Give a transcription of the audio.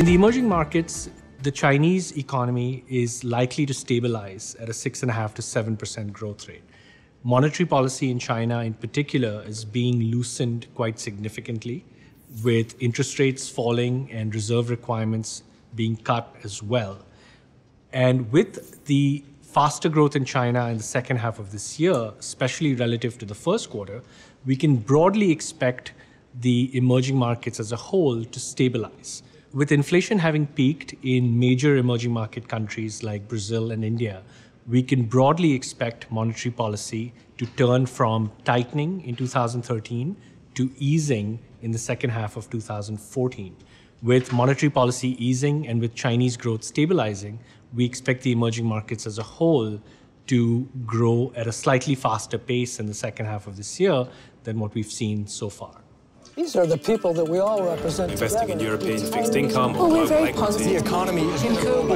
In the emerging markets, the Chinese economy is likely to stabilize at a 6.5 to 7% growth rate. Monetary policy in China, in particular, is being loosened quite significantly, with interest rates falling and reserve requirements being cut as well. And with the faster growth in China in the second half of this year, especially relative to the first quarter, we can broadly expect the emerging markets as a whole to stabilize. With inflation having peaked in major emerging market countries like Brazil and India, we can broadly expect monetary policy to turn from tightening in 2013 to easing in the second half of 2014. With monetary policy easing and with Chinese growth stabilizing, we expect the emerging markets as a whole to grow at a slightly faster pace in the second half of this year than what we've seen so far. These are the people that we all represent. Investing together. in European fixed income Well, or we're very positive. The economy is Improve